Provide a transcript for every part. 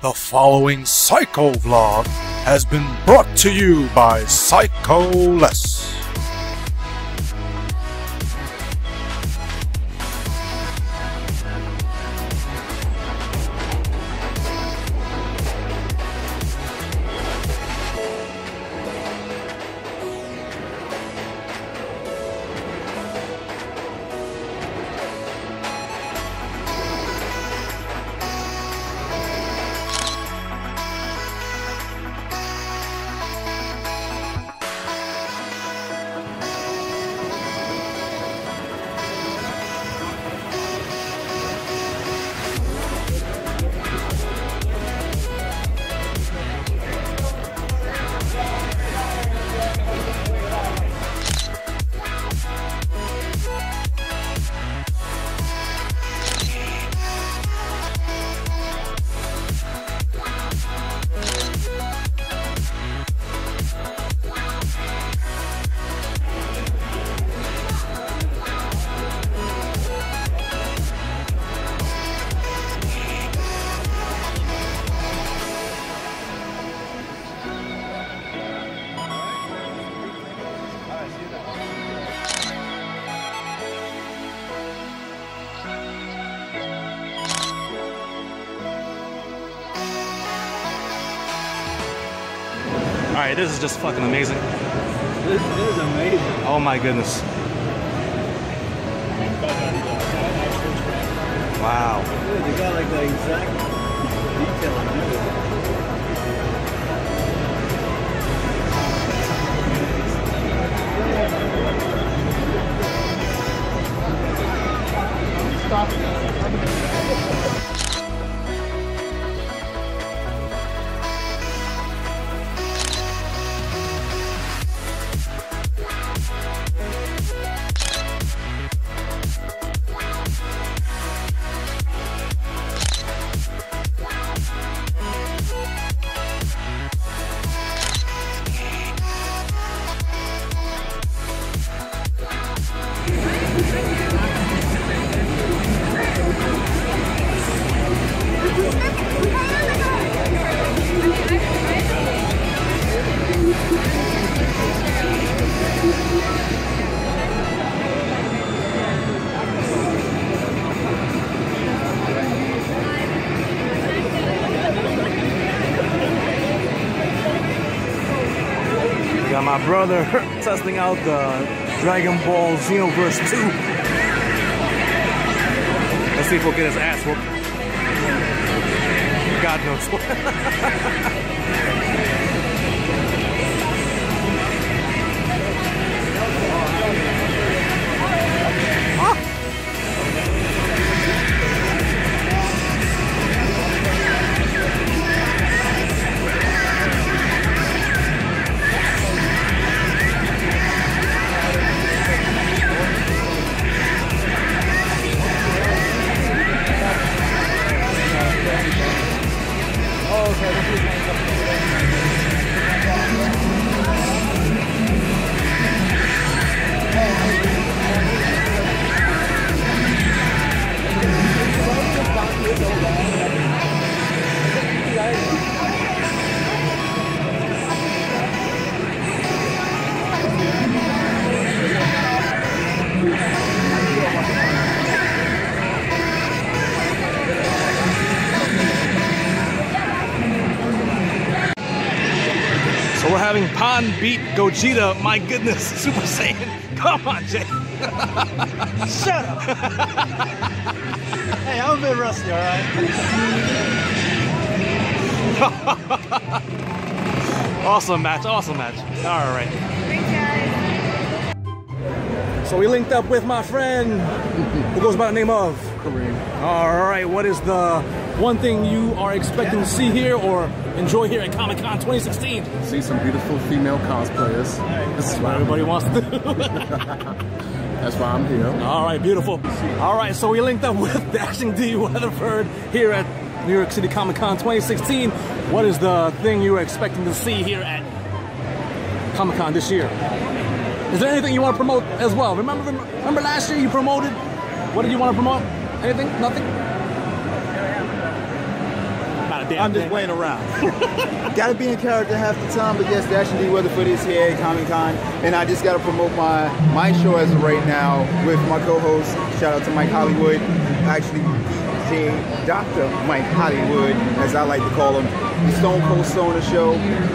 The following Psycho vlog has been brought to you by Psycho Les. All right, this is just fucking amazing. This is amazing. Oh my goodness. Wow. Dude, they got like the exact detail on it. We brother testing out the Dragon Ball Xenoverse 2. Let's see if we'll get his ass whooped. God knows. Having Pan beat Gogeta. My goodness, Super Saiyan. Come on, Jay. Shut up! hey, I'm a bit rusty, alright? Awesome match, awesome match. All right. So we linked up with my friend who goes by the name of Kareem. All right, what is the one thing you are expecting to see here or enjoy here at Comic Con 2016? See some beautiful female cosplayers. This is I'm, Everybody wants to do. that's why I'm here. All right, beautiful. All right, so we linked up with Dashing D Weatherford here at New York City Comic Con 2016. What is the thing you are expecting to see here at Comic Con this year? Is there anything you want to promote as well? Remember, remember last year you promoted? What did you want to promote? Anything? Nothing? damn I'm just thing. playing around. gotta be in character half the time, but yes, Dashing D Weatherford is here at Comic Con, and I just gotta promote my my show as of right now with my co-host. Shout out to Mike Hollywood, actually Doctor Mike Hollywood, as I like to call him. The Stone Cold Stoner Show,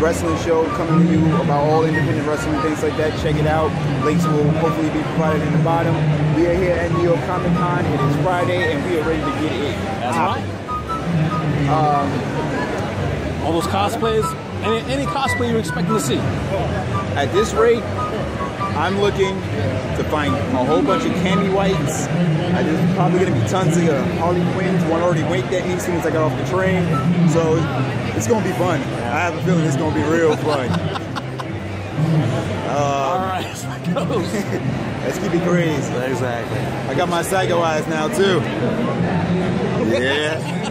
wrestling show coming to you about all independent wrestling things like that. Check it out. Links will hopefully be provided in the bottom. We are here at New York Comic Con. It is Friday, and we are ready to get it. That's right. Um, all those cosplays. Any, any cosplay you're expecting to see? At this rate, I'm looking to find a whole bunch of Candy Whites. I there's probably gonna be tons of uh, Harley Quinns. One already winked at me as soon as I got off the train. So it's gonna be fun. I have a feeling it's gonna be real fun. All right, so that goes. Let's keep it crazy. exactly. I got my psycho eyes now too. Yeah.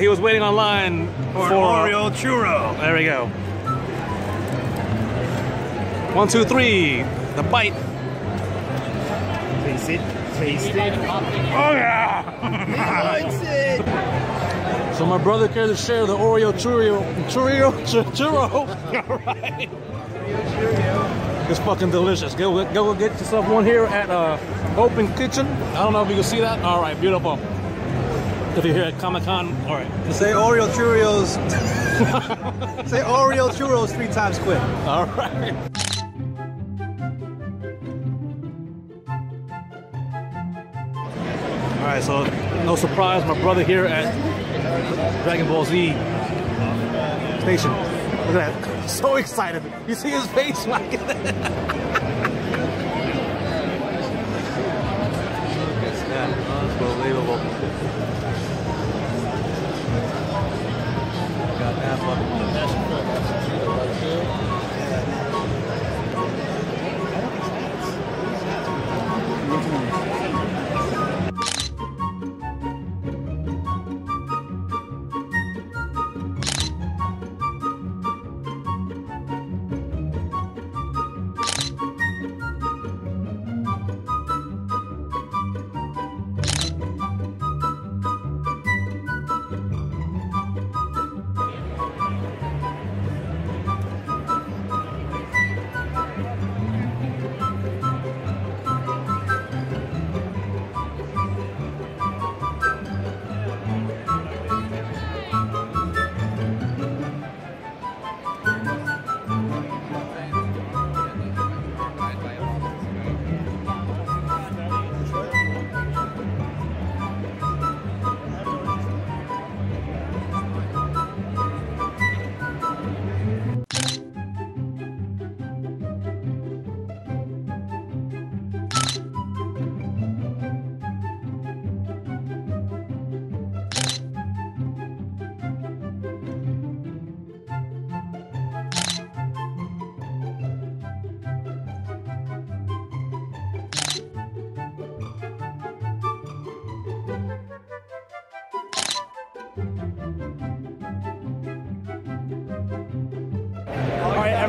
He was waiting online for, For Oreo churro. There we go. One, two, three. The bite. Taste it. Taste it. Oh yeah! so my brother cared to share the Oreo churro, churro, chur- churro. All right. It's fucking delicious. Go, go get yourself one here at uh, Open Kitchen. I don't know if you can see that. All right, beautiful. If you're here at Comic Con, all right. Say Oreo churros. Say Oreo churros three times quick. All right. All right, so no surprise, my brother here at Dragon Ball Z uh, station. Look at that, so excited. You see his face like unbelievable. Got that fucking All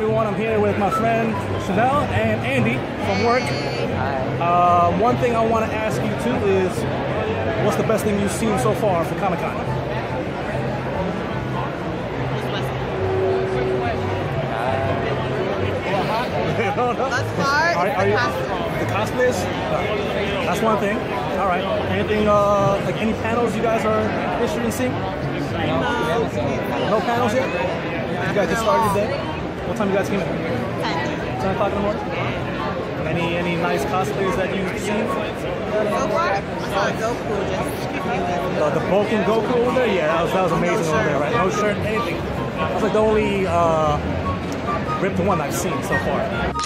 everyone, I'm here with my friend Chanel and Andy from work. Uh, one thing I want to ask you too is, what's the best thing you've seen so far for Comic Con? Thus far, Are, are the you costume. the cosplays? That's one thing. All right. Anything uh, like any panels you guys are interested in seeing? No panels yet. You guys just started your day. What time you guys came in? Ten. 10 o'clock in the morning. Any any nice cosplays that you've seen? So far, I saw Goku just Uh, the Bulking Goku over there, yeah, that was, that was amazing over there, right? No shirt, anything. That's like the only uh, ripped one I've seen so far.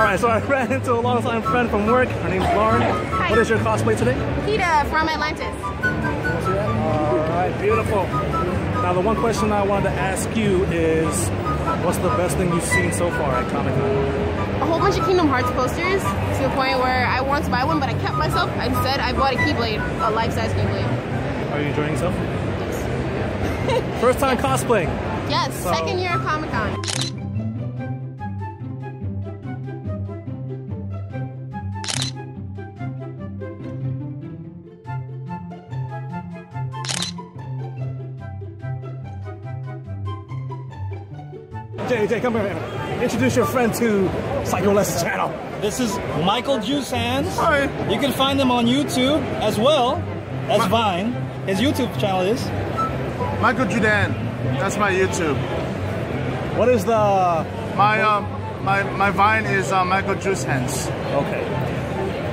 All right, so I ran into a longtime friend from work. Her name's Lauren. Hi. What is your cosplay today? Kida from Atlantis. All right, beautiful. Now, the one question I wanted to ask you is, what's the best thing you've seen so far at Comic Con? A whole bunch of Kingdom Hearts posters to the point where I wanted to buy one, but I kept myself. Instead, I bought a Keyblade, a life-size Keyblade. Are you enjoying yourself? Yes. First time cosplaying. Yes, So- second year of Comic Con. Jay, Jay, come here. Introduce your friend to Psycho Lessons channel. This is Michael JuiceHands. You can find him on YouTube as well as Vine. His YouTube channel is. Michael Judan. That's my YouTube. What is the My um my my Vine is uh, Michael JuiceHands. Okay.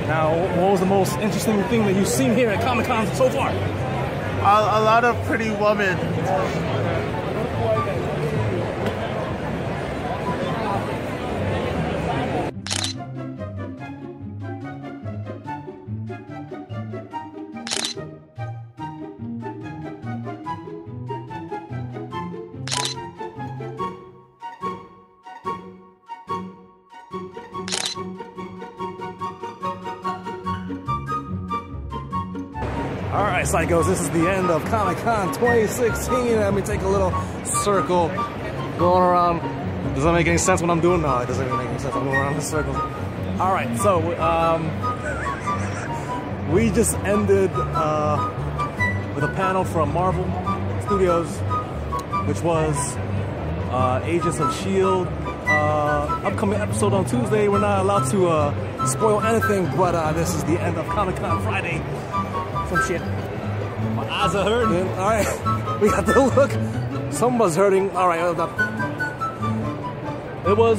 Now, what was the most interesting thing that you've seen here at Comic Con so far? A, a lot of pretty women. All right, Psychos, this is the end of Comic Con 2016. Let me take a little circle going around. Does that make any sense what I'm doing? No, it doesn't even make any sense. I'm going around in circles. All right, so um, we just ended uh, with a panel from Marvel Studios, which was uh, Agents of S.H.I.E.L.D. Uh, upcoming episode on Tuesday. We're not allowed to uh, spoil anything, but uh, this is the end of Comic Con Friday. Some shit. My eyes are hurting. All right, we got the look. Someone's hurting. All right, hold up. It was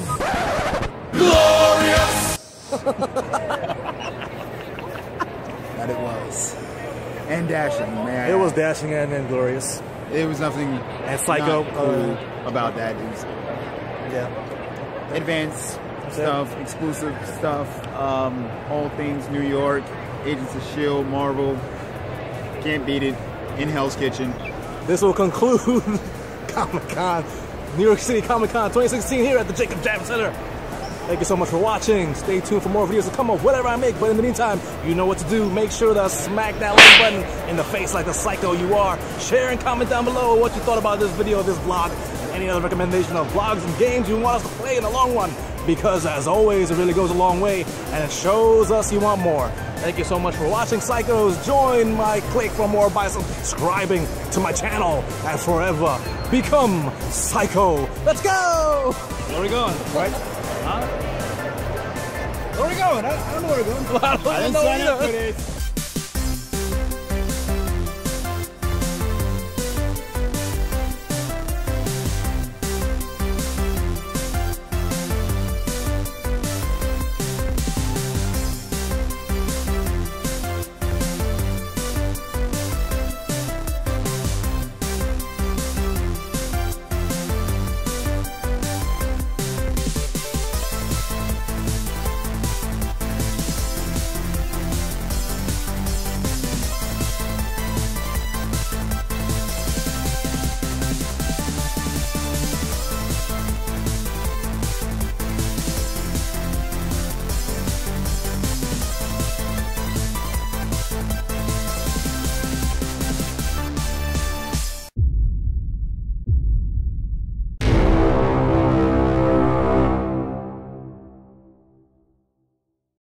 glorious. That it was. And dashing, man. it was dashing and, and glorious. It was nothing. And Psycho, not cool uh, about that. It was Yeah. advanced it. stuff, exclusive stuff, um, all things New York, Agents of Shield, Marvel. Can't beat it. In Hell's Kitchen. This will conclude Comic Con, New York City Comic Con 2016 here at the Jacob Javits Center. Thank you so much for watching. Stay tuned for more videos to come of whatever I make. But in the meantime, you know what to do. Make sure to smack that like button in the face like the psycho you are. Share and comment down below what you thought about this video, this vlog, and any other recommendation of vlogs and games you want us to play in the long run. Because as always, it really goes a long way and it shows us you want more. Thank you so much for watching, Psychos. Join my clique for more by subscribing to my channel and forever become Psycho. Let's go! Where are we going? Right? Huh? Where are we going? I, I don't know where we're going. I don't I didn't know sign up either. for this.